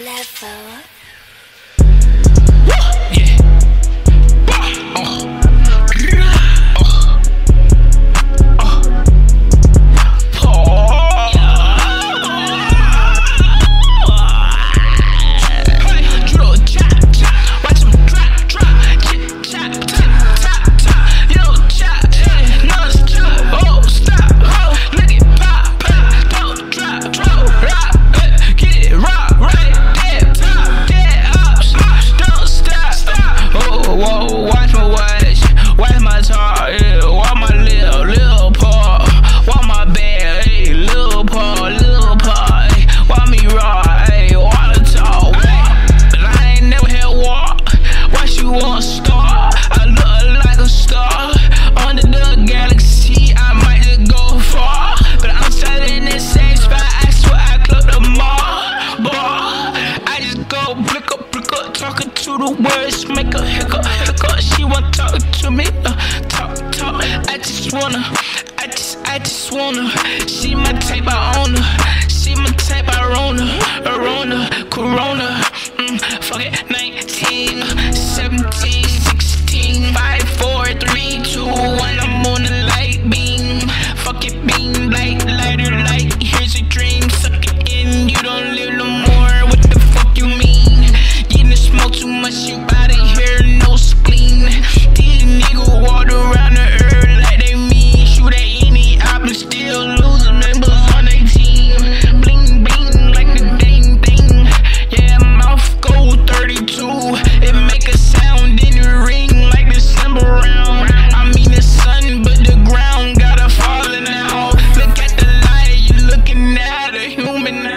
level words make a hiccup, hiccup. She won't talk to me, no. talk, talk. I just wanna, I just, I just wanna. She my type, I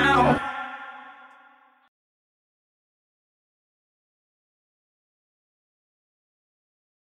now.